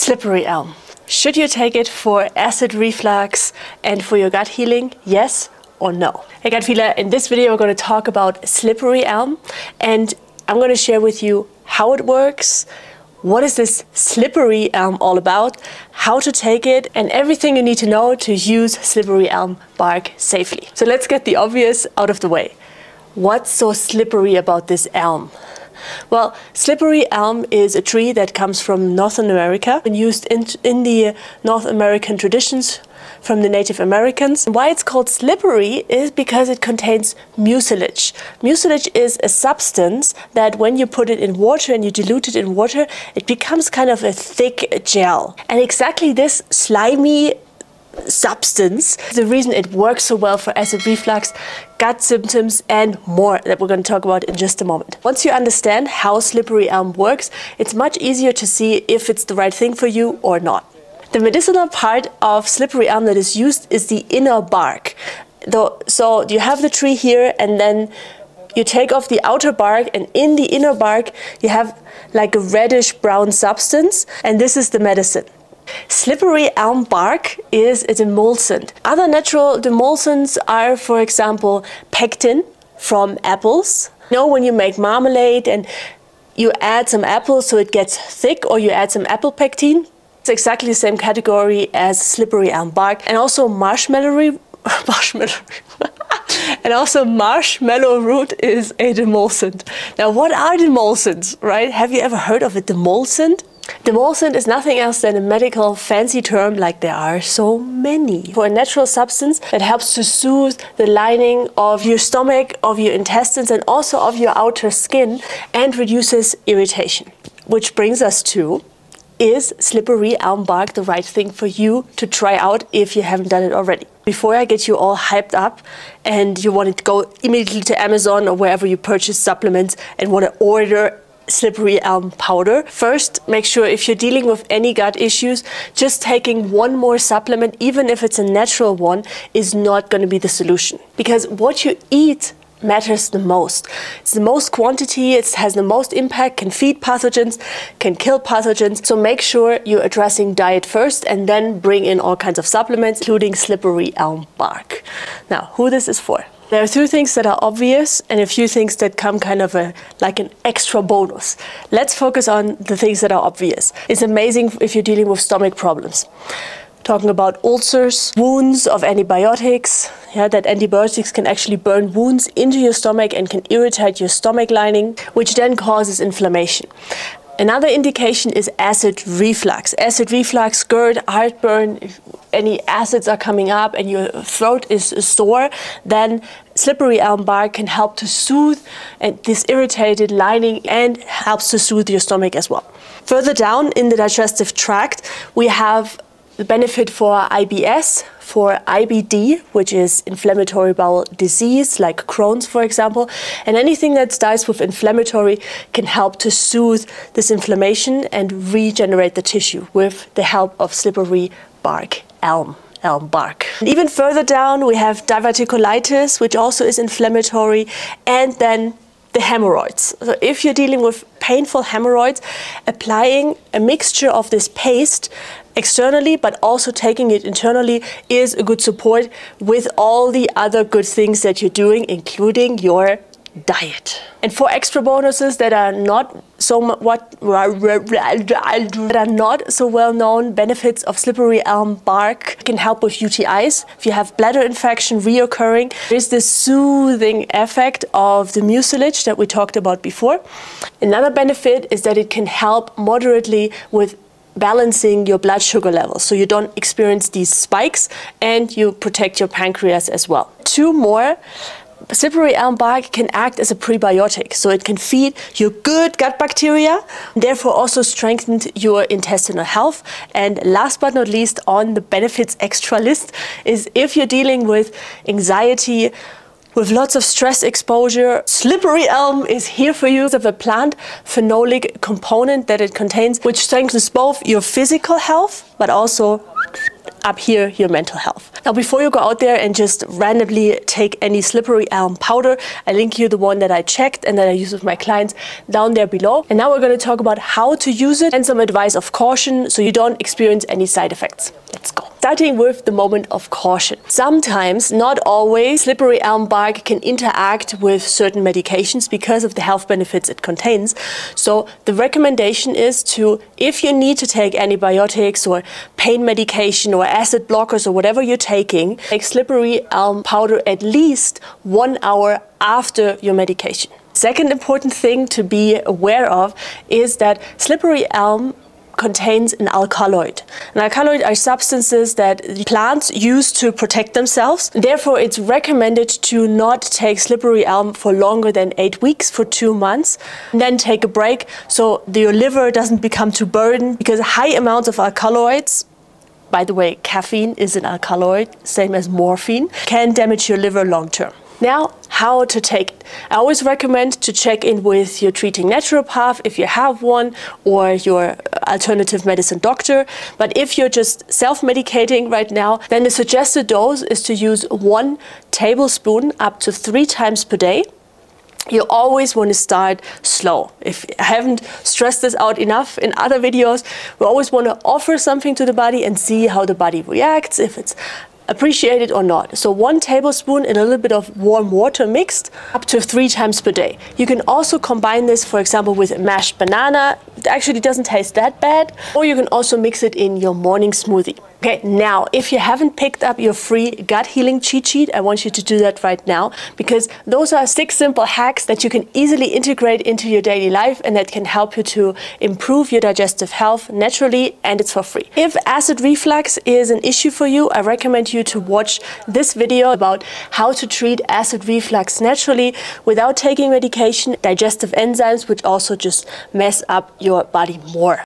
Slippery elm. Should you take it for acid reflux and for your gut healing? Yes or no? Hey gut feeler, in this video we're going to talk about slippery elm and I'm going to share with you how it works, what is this slippery elm all about, how to take it, and everything you need to know to use slippery elm bark safely. So let's get the obvious out of the way. What's so slippery about this elm? Well, slippery elm is a tree that comes from North America and used in, in the North American traditions from the Native Americans. Why it's called slippery is because it contains mucilage. Mucilage is a substance that when you put it in water and you dilute it in water, it becomes kind of a thick gel. And exactly this slimy substance. The reason it works so well for acid reflux, gut symptoms, and more that we're going to talk about in just a moment. Once you understand how slippery elm works, it's much easier to see if it's the right thing for you or not. The medicinal part of slippery elm that is used is the inner bark. So you have the tree here and then you take off the outer bark and in the inner bark you have like a reddish brown substance and this is the medicine. Slippery elm bark is a demulcent. Other natural demulcents are, for example, pectin from apples. You know when you make marmalade and you add some apples so it gets thick or you add some apple pectin? It's exactly the same category as slippery elm bark and also marshmallow marshmallow and also marshmallow root is a demulcent. Now what are demulcents, right? Have you ever heard of a demulcent? Demulcent is nothing else than a medical fancy term like there are so many. For a natural substance that helps to soothe the lining of your stomach, of your intestines and also of your outer skin and reduces irritation. Which brings us to is slippery elm bark the right thing for you to try out if you haven't done it already? Before I get you all hyped up and you want to go immediately to Amazon or wherever you purchase supplements and want to order slippery elm powder. First, make sure if you're dealing with any gut issues, just taking one more supplement, even if it's a natural one, is not going to be the solution. Because what you eat matters the most. It's the most quantity, it has the most impact, can feed pathogens, can kill pathogens. So make sure you're addressing diet first and then bring in all kinds of supplements, including slippery elm bark. Now, who this is for? There are two things that are obvious and a few things that come kind of a, like an extra bonus. Let's focus on the things that are obvious. It's amazing if you're dealing with stomach problems. Talking about ulcers, wounds of antibiotics, yeah, that antibiotics can actually burn wounds into your stomach and can irritate your stomach lining, which then causes inflammation. Another indication is acid reflux. Acid reflux, GERD, heartburn, if any acids are coming up and your throat is sore, then slippery elm bark can help to soothe uh, this irritated lining and helps to soothe your stomach as well. Further down in the digestive tract, we have the benefit for IBS, for IBD, which is inflammatory bowel disease, like Crohn's, for example, and anything that starts with inflammatory can help to soothe this inflammation and regenerate the tissue with the help of slippery bark elm elm bark. And even further down, we have diverticulitis, which also is inflammatory, and then the hemorrhoids. So if you're dealing with painful hemorrhoids, applying a mixture of this paste externally, but also taking it internally is a good support with all the other good things that you're doing, including your diet. And for extra bonuses that are not so what that are not so well known benefits of slippery elm bark can help with UTIs. If you have bladder infection reoccurring, there's this soothing effect of the mucilage that we talked about before. Another benefit is that it can help moderately with balancing your blood sugar levels so you don't experience these spikes and you protect your pancreas as well. Two more elm bark can act as a prebiotic, so it can feed your good gut bacteria, therefore also strengthen your intestinal health. And last but not least on the benefits extra list is if you're dealing with anxiety, with lots of stress exposure. Slippery elm is here for you of a plant phenolic component that it contains, which strengthens both your physical health, but also up here your mental health. Now, before you go out there and just randomly take any slippery elm powder, I link you the one that I checked and that I use with my clients down there below. And now we're going to talk about how to use it and some advice of caution so you don't experience any side effects. Let's go. Starting with the moment of caution. Sometimes, not always, slippery elm bark can interact with certain medications because of the health benefits it contains. So the recommendation is to, if you need to take antibiotics or pain medication or acid blockers or whatever you're taking, take slippery elm powder at least one hour after your medication. Second important thing to be aware of is that slippery elm contains an alkaloid. An alkaloid are substances that plants use to protect themselves. Therefore, it's recommended to not take slippery elm for longer than eight weeks, for two months, and then take a break so your liver doesn't become too burdened because high amounts of alkaloids by the way, caffeine is an alkaloid, same as morphine, can damage your liver long term. Now, how to take it. I always recommend to check in with your treating naturopath if you have one or your alternative medicine doctor. But if you're just self medicating right now, then the suggested dose is to use one tablespoon up to three times per day you always want to start slow. If I haven't stressed this out enough in other videos, we always want to offer something to the body and see how the body reacts, if it's appreciate it or not. So one tablespoon in a little bit of warm water mixed up to three times per day. You can also combine this, for example, with mashed banana. It actually doesn't taste that bad. Or you can also mix it in your morning smoothie. Okay, now, if you haven't picked up your free gut healing cheat sheet, I want you to do that right now because those are six simple hacks that you can easily integrate into your daily life and that can help you to improve your digestive health naturally and it's for free. If acid reflux is an issue for you, I recommend you to watch this video about how to treat acid reflux naturally without taking medication, digestive enzymes, which also just mess up your body more.